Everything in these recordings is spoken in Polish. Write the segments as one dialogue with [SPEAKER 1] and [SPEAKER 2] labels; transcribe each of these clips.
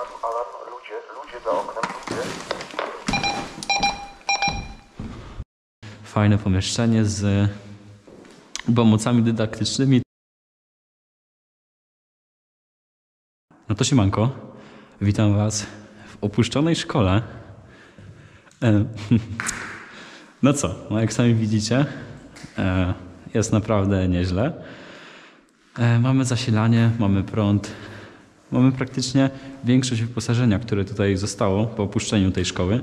[SPEAKER 1] Alarm, ludzie, ludzie za oknem, ludzie.
[SPEAKER 2] Fajne pomieszczenie z pomocami dydaktycznymi. No to siemanko. Witam Was w opuszczonej szkole. E, No co, no jak sami widzicie, e, jest naprawdę nieźle. E, Mamy zasilanie, mamy prąd, mamy praktycznie większość wyposażenia, które tutaj zostało po opuszczeniu tej szkoły.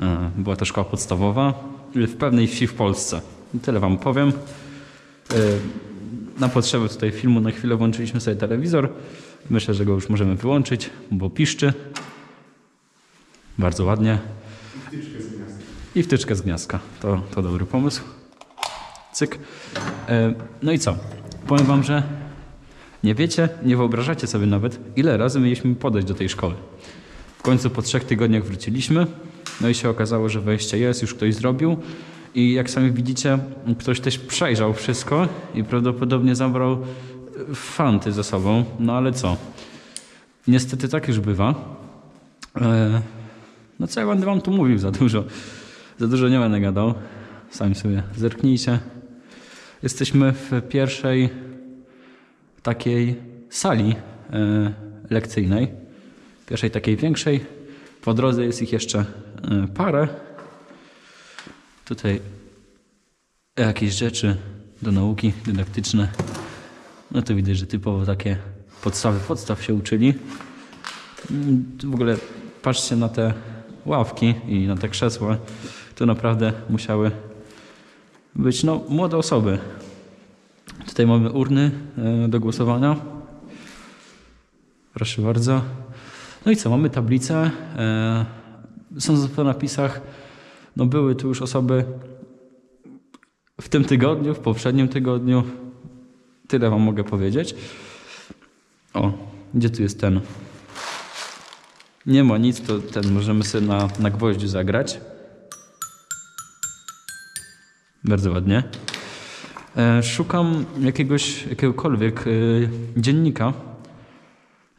[SPEAKER 2] E, Była to szkoła podstawowa w pewnej wsi w Polsce. I Tyle Wam powiem. E, Na potrzeby tutaj filmu na chwilę włączyliśmy sobie telewizor. Myślę, że go już możemy wyłączyć, bo piszczy. Bardzo ładnie. I wtyczkę z gniazdka. To, to dobry pomysł. Cyk. E, No i co? Powiem wam, że nie wiecie, nie wyobrażacie sobie nawet, ile razy mieliśmy podejść do tej szkoły. W końcu po trzech tygodniach wróciliśmy, no i się okazało, że wejście jest, już ktoś zrobił. I jak sami widzicie, ktoś też przejrzał wszystko i prawdopodobnie zabrał e, fanty ze sobą. No ale co? Niestety tak już bywa. E, No co ja będę wam tu mówił za dużo? Za dużo nie będę gadał. Sami sobie zerknijcie. Jesteśmy w pierwszej takiej sali e, lekcyjnej. Pierwszej takiej większej. Po drodze jest ich jeszcze e, parę. Tutaj jakieś rzeczy do nauki dydaktyczne. No to widać, że typowo takie podstawy podstaw się uczyli. Mm, W ogóle patrzcie na te ławki i na te krzesła. To naprawdę musiały być no, młode osoby. Tutaj mamy urny e, do głosowania. Proszę bardzo. No i co, mamy tablicę. E, Są po napisach, no były tu już osoby w tym tygodniu, w poprzednim tygodniu. Tyle wam mogę powiedzieć. O, gdzie tu jest ten? Nie ma nic, to ten możemy sobie na, na gwoździu zagrać. Bardzo ładnie. E, szukam jakiegoś, jakiegokolwiek e, dziennika,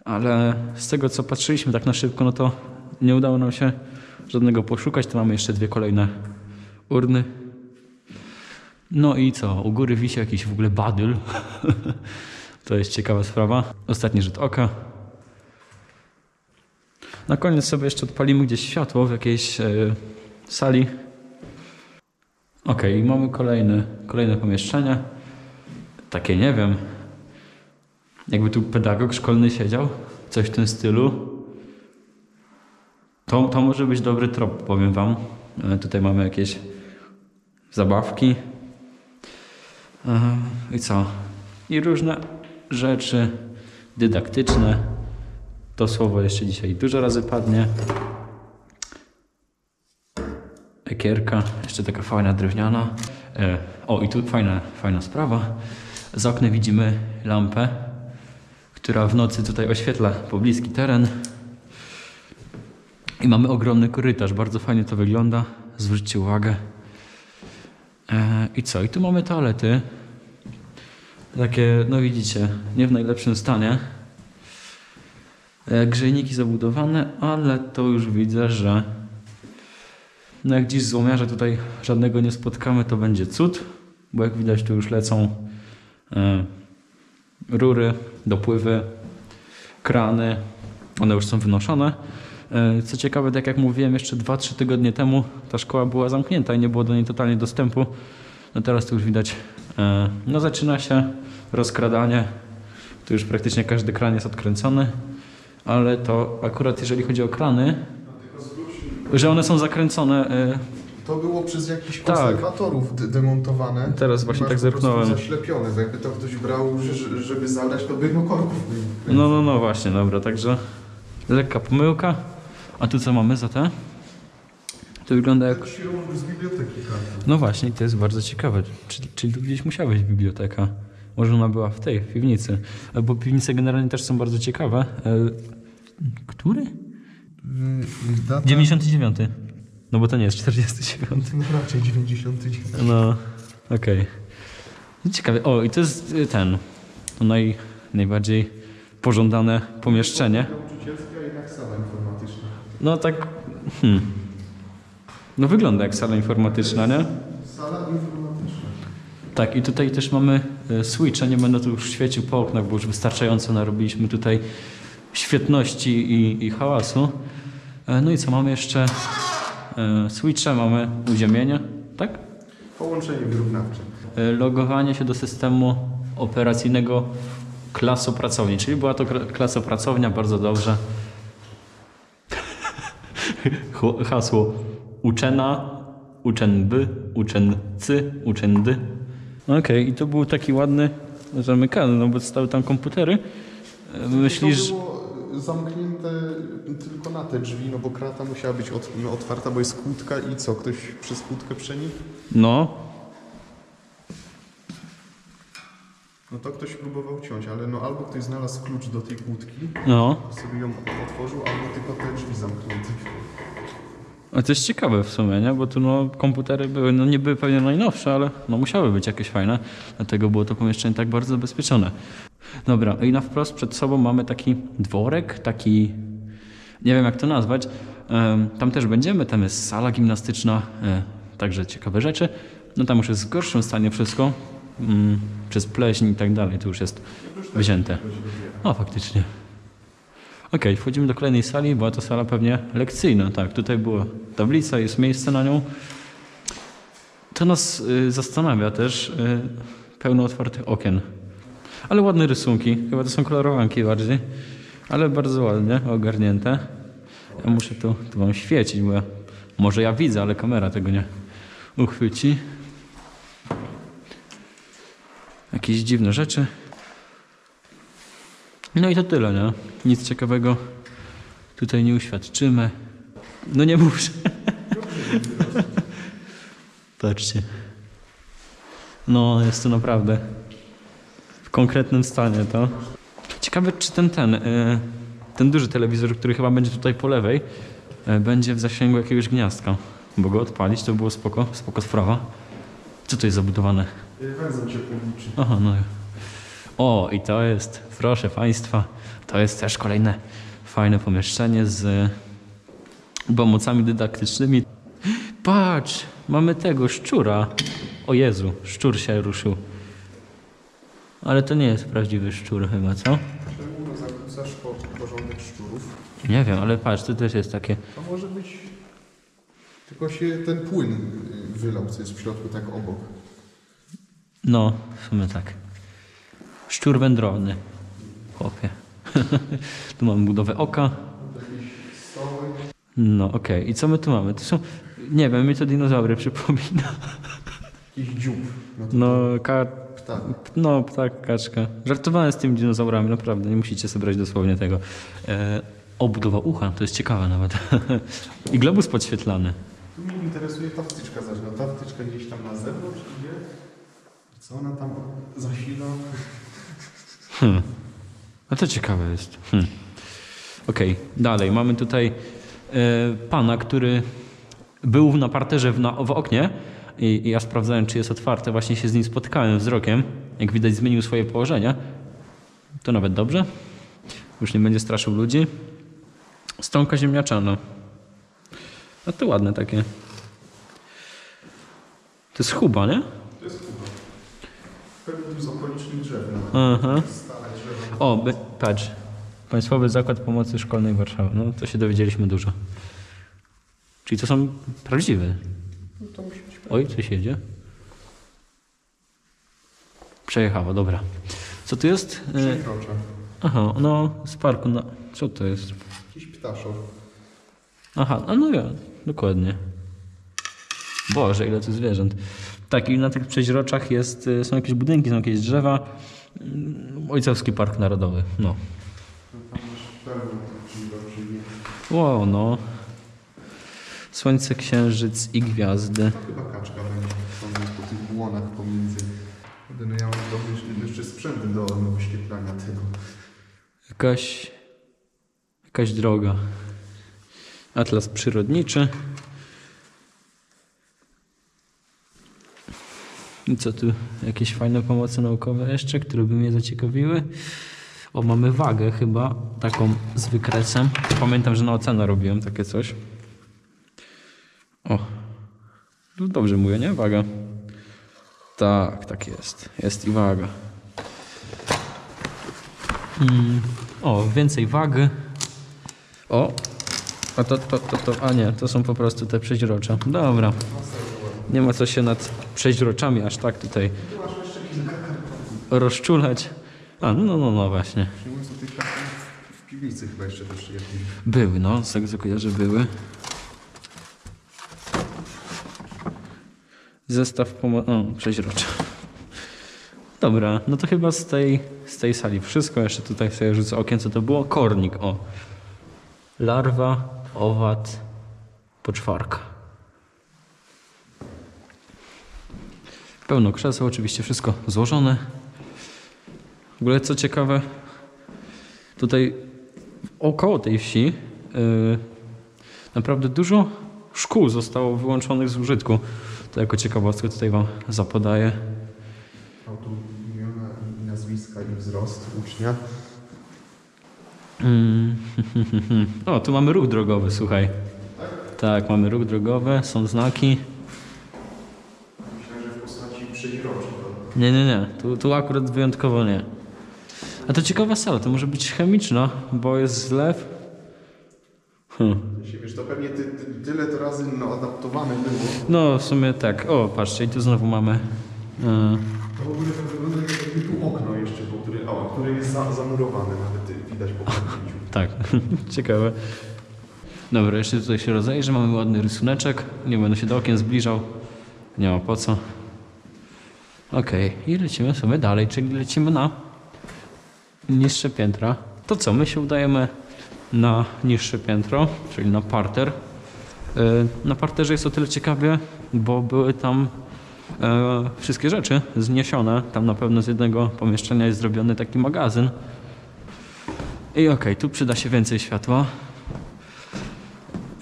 [SPEAKER 2] ale z tego co patrzyliśmy tak na szybko, no to nie udało nam się żadnego poszukać. Tu mamy jeszcze dwie kolejne urny. No i co? U góry wisi jakiś w ogóle badyl. to jest ciekawa sprawa. Ostatni rzut oka. Na koniec sobie jeszcze odpalimy gdzieś światło w jakiejś e, sali. Okej, mamy kolejne, kolejne pomieszczenie. Takie nie wiem. Jakby tu pedagog szkolny siedział, coś w tym stylu. To, to może być dobry trop, powiem wam. E, Tutaj mamy jakieś zabawki. E, I co? I różne rzeczy dydaktyczne. To słowo jeszcze dzisiaj dużo razy padnie. Ekierka, jeszcze taka fajna drewniana. E, o, i tu fajna, fajna sprawa. Za oknem widzimy lampę, która w nocy tutaj oświetla pobliski teren. I mamy ogromny korytarz, bardzo fajnie to wygląda. Zwróćcie uwagę. E, I co? I tu mamy toalety. Takie, no widzicie, nie w najlepszym stanie. E, Grzejniki zabudowane, ale to już widzę, że no jak dziś złomiarza tutaj żadnego nie spotkamy, to będzie cud, bo jak widać tu już lecą e, rury, dopływy, krany, one już są wynoszone. E, co ciekawe, tak jak mówiłem jeszcze 2-3 tygodnie temu, ta szkoła była zamknięta i nie było do niej totalnie dostępu. No teraz tu już widać, e, no zaczyna się rozkradanie. Tu już praktycznie każdy kran jest odkręcony, ale to akurat jeżeli chodzi o krany, że one są zakręcone. e,
[SPEAKER 3] To było przez jakichś
[SPEAKER 2] Tak.
[SPEAKER 3] konserwatorów de- demontowane.
[SPEAKER 2] Teraz właśnie tak zerknąłem.
[SPEAKER 3] zaślepione, jakby to ktoś brał, że- żeby zalać, to by korków
[SPEAKER 2] No, no, no właśnie, dobra, także lekka pomyłka. A tu co mamy za te? To wygląda jak...
[SPEAKER 3] Z biblioteki.
[SPEAKER 2] No właśnie, to jest bardzo ciekawe. Czyli, czyli tu gdzieś musiała być biblioteka. Może ona była w tej, w piwnicy. Bo piwnice generalnie też są bardzo ciekawe. E, Który?
[SPEAKER 3] Data?
[SPEAKER 2] 99. No bo to nie jest 49.
[SPEAKER 3] No raczej 99.
[SPEAKER 2] No, okej. No Ciekawe. O, i to jest y, ten, to naj, najbardziej pożądane pomieszczenie.
[SPEAKER 3] Nauczycielska jednak sala
[SPEAKER 2] No tak. Hmm. No wygląda jak sala informatyczna, nie?
[SPEAKER 3] Sala informatyczna.
[SPEAKER 2] Tak, i tutaj też mamy e, switche. Nie będę tu już świecił po oknach, bo już wystarczająco narobiliśmy tutaj świetności i, i hałasu. E, No i co, mamy jeszcze e, switche, mamy uziemienie, tak?
[SPEAKER 3] Połączenie wyrównawcze.
[SPEAKER 2] E, Logowanie się do systemu operacyjnego klasopracowni, czyli była to kla- klasopracownia, bardzo dobrze. Hasło uczena, uczenby, uczency, uczendy. Okej, i to był taki ładny, zamykany, no bo stały tam komputery. Myślisz,
[SPEAKER 3] To było zamknięte tylko na te drzwi, no bo krata musiała być no, otwarta, bo jest kłódka i co? Ktoś przez kłódkę przenikł?
[SPEAKER 2] no,
[SPEAKER 3] No to ktoś próbował ciąć, ale no albo ktoś znalazł klucz do tej kłódki,
[SPEAKER 2] no.
[SPEAKER 3] sobie ją otworzył, albo tylko te drzwi zamknięte.
[SPEAKER 2] A to jest ciekawe w sumie, nie? Bo tu no, komputery były, no nie były pewnie najnowsze, ale no musiały być jakieś fajne. Dlatego było to pomieszczenie tak bardzo zabezpieczone. Dobra, i na wprost przed sobą mamy taki dworek, taki, nie wiem jak to nazwać. Tam też będziemy, tam jest sala gimnastyczna, e, także ciekawe rzeczy. No tam już jest w gorszym stanie wszystko, mm, przez pleśń i tak dalej, to już jest wzięte. O, faktycznie. Okej, wchodzimy do kolejnej sali, była to sala pewnie lekcyjna, tak, tutaj była tablica, jest miejsce na nią. To nas y, zastanawia też, y, pełno otwartych okien. Ale ładne rysunki, chyba to są kolorowanki bardziej, ale bardzo ładnie ogarnięte. Ja muszę tu, tu wam świecić, bo ja, może ja widzę, ale kamera tego nie uchwyci. Jakieś dziwne rzeczy. No i to tyle, nie? Nic ciekawego tutaj nie uświadczymy. No nie muszę. Patrzcie. No, jest to naprawdę konkretnym stanie to. Ciekawe, czy ten, ten, y, ten duży telewizor, który chyba będzie tutaj po lewej, y, będzie w zasięgu jakiegoś gniazdka. Bo go odpalić to było spoko, spoko sprawa. Co to jest zabudowane?
[SPEAKER 3] Węzeł ciepłowniczy.
[SPEAKER 2] Aha, no. O, i to jest, proszę Państwa, to jest też kolejne fajne pomieszczenie z pomocami dydaktycznymi. Patrz, mamy tego szczura. O Jezu, szczur się ruszył. Ale to nie jest prawdziwy szczur chyba, co?
[SPEAKER 3] Czemu zakłócasz po- porządek szczurów?
[SPEAKER 2] Nie wiem, ale patrz, to też jest takie...
[SPEAKER 3] To może być... Tylko się ten płyn y, wylał, co jest w środku, tak obok.
[SPEAKER 2] No, w sumie tak. Szczur wędrowny. Chłopie. tu mamy budowę oka. No, okej. I co my tu mamy? To są... Nie wiem, mi to dinozaury przypomina.
[SPEAKER 3] Jakiś dziób. No to
[SPEAKER 2] No, ka...
[SPEAKER 3] ptak.
[SPEAKER 2] no ptak, kaczka. Żartowałem z tymi dinozaurami, naprawdę. Nie musicie sobie brać dosłownie tego. E, obudowa ucha, to jest ciekawe nawet. I globus podświetlany.
[SPEAKER 3] Tu mnie interesuje ta wtyczka, zobacz, no ta wtyczka gdzieś tam na zewnątrz idzie. Co ona tam zasila?
[SPEAKER 2] Hmm. A to ciekawe jest. Hmm. Okej, dalej. Mamy tutaj e, pana, który był na parterze w, na, w oknie i, i ja sprawdzałem, czy jest otwarte. Właśnie się z nim spotkałem wzrokiem. Jak widać, zmienił swoje położenie. To nawet dobrze. Już nie będzie straszył ludzi. Stąka ziemniaczana. A to ładne takie. To jest chuba, nie?
[SPEAKER 3] To jest chyba. Pewnie z okolicznych drzew. No.
[SPEAKER 2] Aha. O, be, patrz. Państwowy Zakład Pomocy Szkolnej Warszawy. No, to się dowiedzieliśmy dużo. Czyli to są prawdziwe.
[SPEAKER 3] No to
[SPEAKER 2] Oj, coś jedzie. Przejechało, dobra. Co tu jest? E,
[SPEAKER 3] przekrocze.
[SPEAKER 2] aha, no z parku. No, co to jest?
[SPEAKER 3] Jakiś ptaszok.
[SPEAKER 2] Aha, a no ja, dokładnie. Boże, ile tu zwierząt. Tak, i na tych przeźroczach jest, e, są jakieś budynki, są jakieś drzewa. Mm, Ojcowski Park Narodowy. No.
[SPEAKER 3] No tam masz pełno tych drzwi do drzwi.
[SPEAKER 2] Wow, no. Słońce, księżyc i gwiazdy.
[SPEAKER 3] Chyba kaczka będzie po tych błonach pomiędzy. No ja mam jeszcze sprzęt do oświetlania tego.
[SPEAKER 2] Jakaś, jakaś droga. Atlas przyrodniczy. I co tu? Jakieś fajne pomoce naukowe jeszcze, które by mnie zaciekawiły? O, mamy wagę chyba, taką z wykresem. Pamiętam, że na ocenę robiłem takie coś. O, no dobrze mówię, nie? Waga. Tak, tak jest. Jest i waga. Mm, o, więcej wagi. O, a to, to, to, to, a nie, to są po prostu te przeźrocze. Dobra. Nie ma co się nad przeźroczami aż tak tutaj rozczulać. A, no, no, no właśnie.
[SPEAKER 3] Mówiąc o tych kartach w piwnicy chyba jeszcze też jakieś.
[SPEAKER 2] Były, no, z tego co kojarzę, były. Zestaw pomocy. O, przeźrocza. Dobra, no to chyba z tej, z tej sali wszystko. Jeszcze tutaj sobie rzucę okiem, co to było. Kornik, o. Larwa, owad, poczwarka. Pełno krzeseł, oczywiście wszystko złożone. W ogóle co ciekawe, tutaj około tej wsi yy, naprawdę dużo szkół zostało wyłączonych z użytku. To jako ciekawostkę tutaj Wam zapodaję.
[SPEAKER 3] Autor imiona i nazwiska i wzrost ucznia.
[SPEAKER 2] Mm. O, tu mamy ruch drogowy, słuchaj. Tak, mamy ruch drogowy, są znaki.
[SPEAKER 3] Myślę, że w postaci przeźroczy.
[SPEAKER 2] Nie, nie, nie, tu, tu akurat wyjątkowo nie. A to ciekawa sala, to może być chemiczna, bo jest zlew. Hmm.
[SPEAKER 3] Wiesz, to pewnie ty, ty, tyle to razy no, adaptowane było.
[SPEAKER 2] No, w sumie tak. O, patrzcie, i tu znowu mamy. e,
[SPEAKER 3] To w ogóle wygląda jakby tu okno jeszcze, po które, o, które jest za, zamurowane, nawet y, widać po pamięciu.
[SPEAKER 2] Tak, ciekawe. Dobra, jeszcze tutaj się rozejrzę, mamy ładny rysuneczek. Nie będę się do okien zbliżał. Nie ma po co. Okej, i lecimy sobie dalej, czyli lecimy na niższe piętra. To co, my się udajemy na niższe piętro, czyli na parter. Yy, Na parterze jest o tyle ciekawie, bo były tam e, wszystkie rzeczy zniesione. Tam na pewno z jednego pomieszczenia jest zrobiony taki magazyn. I okej, tu przyda się więcej światła.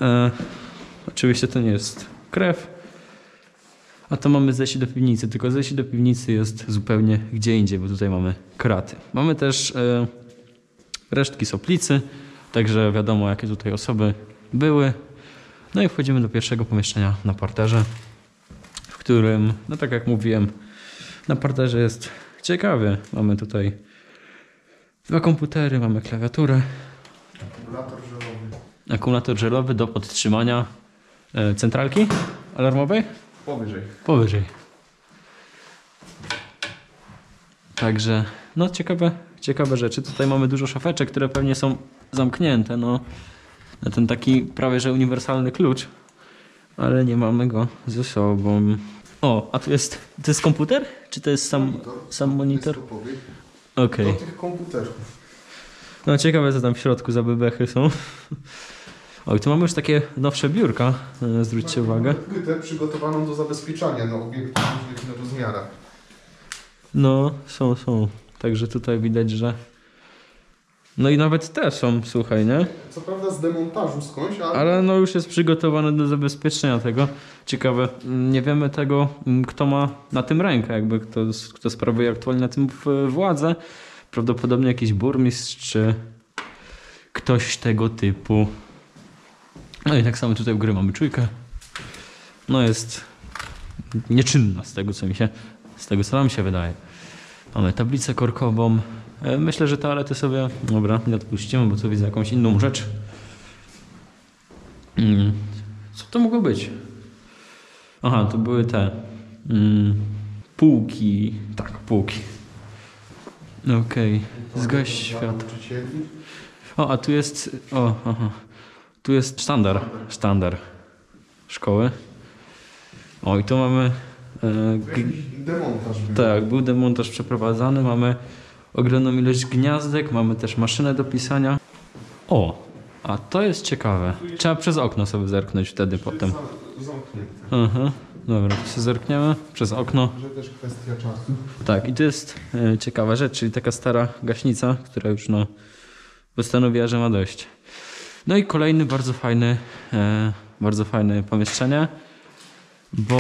[SPEAKER 2] E, oczywiście to nie jest krew. A to mamy zejście do piwnicy, tylko zejście do piwnicy jest zupełnie gdzie indziej, bo tutaj mamy kraty. Mamy też e, resztki soplicy, także wiadomo jakie tutaj osoby były. No i wchodzimy do pierwszego pomieszczenia na parterze, w którym, no tak jak mówiłem, na parterze jest ciekawie. Mamy tutaj Dwa komputery, mamy klawiaturę,
[SPEAKER 3] Akumulator żelowy.
[SPEAKER 2] akumulator żelowy do podtrzymania e, centralki alarmowej
[SPEAKER 3] Powyżej.
[SPEAKER 2] powyżej. Także, no ciekawe, ciekawe rzeczy. Tutaj mamy dużo szafeczek, które pewnie są zamknięte, no na ten taki prawie że uniwersalny klucz, ale nie mamy go ze sobą. O, a tu jest, to jest komputer? Czy to jest sam, sam monitor? Okej.
[SPEAKER 3] Do tych komputerów.
[SPEAKER 2] No ciekawe co tam w środku za bebechy są. Oj, tu mamy już takie nowsze biurka, e, zwróćcie uwagę.
[SPEAKER 3] Płytę przygotowaną do zabezpieczania na obiektach w różnych rozmiarach.
[SPEAKER 2] No, są, są. Także tutaj widać, że... No i nawet te są, słuchaj, nie?
[SPEAKER 3] Co prawda z demontażu skądś, ale,
[SPEAKER 2] Ale no już jest przygotowane do zabezpieczenia tego. Ciekawe, nie wiemy tego, mm, kto ma na tym rękę, jakby kto, kto sprawuje aktualnie na tym władzę. Prawdopodobnie jakiś burmistrz, czy ktoś tego typu. No i tak samo tutaj w gry mamy czujkę. No jest nieczynna z tego, co mi się, z tego, co nam się wydaje. Mamy tablicę korkową. E, Myślę, że toalety sobie, dobra, nie odpuścimy, bo tu widzę jakąś inną rzecz. Mm. Co to mogło być? Aha, to były te mm, półki. Tak, półki. Okej, zgaś świat. O, a tu jest. O, aha. Tu jest sztandar. Sztandar szkoły. O, i tu mamy. E, tak, był demontaż przeprowadzany. Mamy ogromną ilość gniazdek, mamy też maszynę do pisania. O, a to jest ciekawe. Trzeba przez okno sobie zerknąć wtedy potem.
[SPEAKER 3] Za- Zamknięte.
[SPEAKER 2] Aha, dobra, to się zerkniemy przez okno.
[SPEAKER 3] Że też kwestia czasu.
[SPEAKER 2] Tak, i to jest e, ciekawa rzecz, czyli taka stara gaśnica, która już no postanowiła, że ma dość. No i kolejny bardzo fajny, e, bardzo fajne pomieszczenie, bo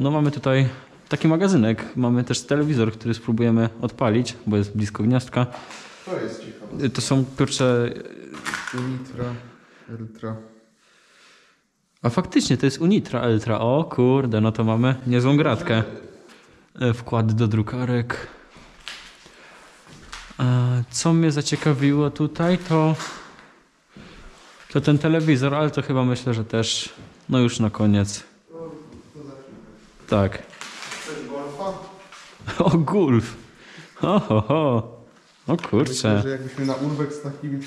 [SPEAKER 2] no mamy tutaj taki magazynek, mamy też telewizor, który spróbujemy odpalić, bo jest blisko gniazdka.
[SPEAKER 3] To jest ciekawe.
[SPEAKER 2] To są kurcze.
[SPEAKER 3] Unitra, Ultra.
[SPEAKER 2] A faktycznie to jest Unitra Ultra. O kurde, no to mamy niezłą gratkę. E, Wkłady do drukarek. E, Co mnie zaciekawiło tutaj, to. To ten telewizor, ale to chyba myślę, że też. No już na koniec. Tak.
[SPEAKER 3] Chcesz golfa?
[SPEAKER 2] O. Ho, ho. O
[SPEAKER 3] Myślę,
[SPEAKER 2] kurczę.
[SPEAKER 3] że jakbyśmy na urbex takim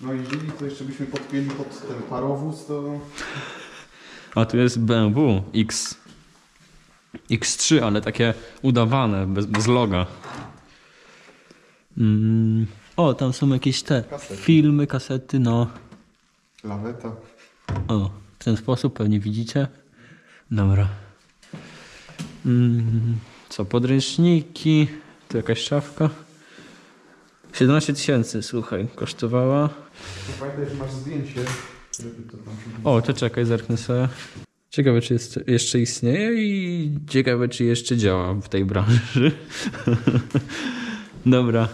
[SPEAKER 3] no jeździli, to jeszcze byśmy podpięli pod ten parowóz, to...
[SPEAKER 2] A tu jest BMW X. X3, ale takie udawane, bez, bez loga. Mm. O, tam są jakieś te
[SPEAKER 3] Kasety.
[SPEAKER 2] filmy, kasety, no.
[SPEAKER 3] Laweta.
[SPEAKER 2] O, w ten sposób pewnie widzicie. Dobra. Mm. Co, podręczniki. Tu jakaś szafka. 17 tysięcy, słuchaj, kosztowała.
[SPEAKER 3] To pamiętaj, że masz zdjęcie, żeby to tam się...
[SPEAKER 2] O, to czekaj, zerknę sobie. Ciekawe, czy jest, jeszcze istnieje i ciekawe, czy jeszcze działa w tej branży. Dobra,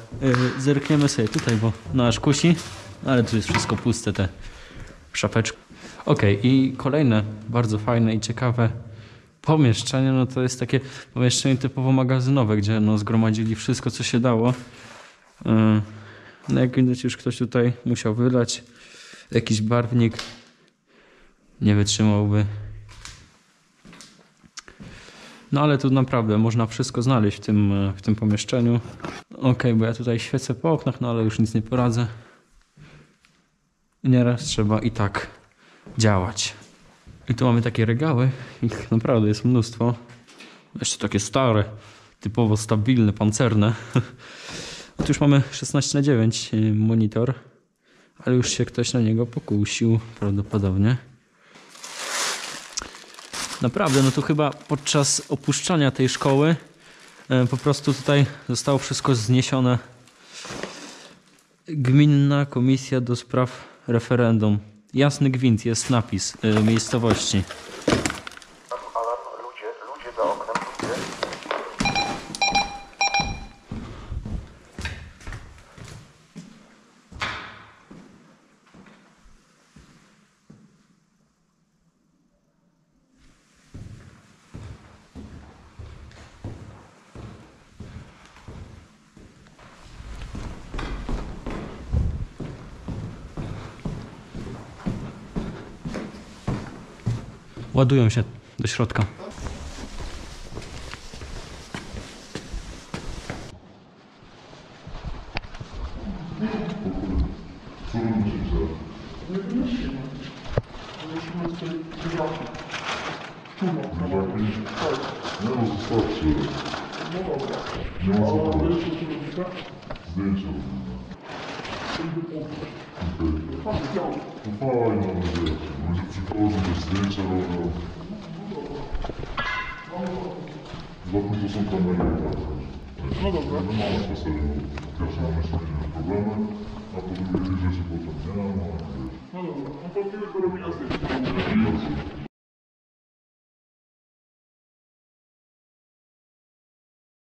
[SPEAKER 2] y, zerkniemy sobie tutaj, bo no aż kusi, ale tu jest wszystko puste, te szapeczki. Okej, i kolejne bardzo fajne i ciekawe pomieszczenie, no to jest takie pomieszczenie typowo magazynowe, gdzie no zgromadzili wszystko, co się dało. Y, No jak widać, już ktoś tutaj musiał wylać jakiś barwnik nie wytrzymałby. No ale tu naprawdę można wszystko znaleźć w tym, e, w tym pomieszczeniu. Okej, bo ja tutaj świecę po oknach, no ale już nic nie poradzę. Nieraz trzeba i tak działać. I tu mamy takie regały, ich naprawdę jest mnóstwo. Jeszcze takie stare, typowo stabilne, pancerne. A tu już mamy 16 na 9 monitor, ale już się ktoś na niego pokusił prawdopodobnie. Naprawdę, no to chyba podczas opuszczania tej szkoły e, po prostu tutaj zostało wszystko zniesione. Gminna Komisja do Spraw Referendum. Jasny gwint, jest napis e, miejscowości.
[SPEAKER 1] Alarm, alarm, ludzie, ludzie za oknem, ludzie.
[SPEAKER 2] Ładują się do środka.
[SPEAKER 4] Zdjęcie robimy. To fajne, no wiecie. Ludzie przychodzą, też zdjęcia robią. Zatem to są kamery i tak dalej. No dobra. No mamy spacery, bo pierwsze mamy sobie problemy, a po drugie rzeczy potem nie ma. No dobra, no to tyle do robienia zdjęć.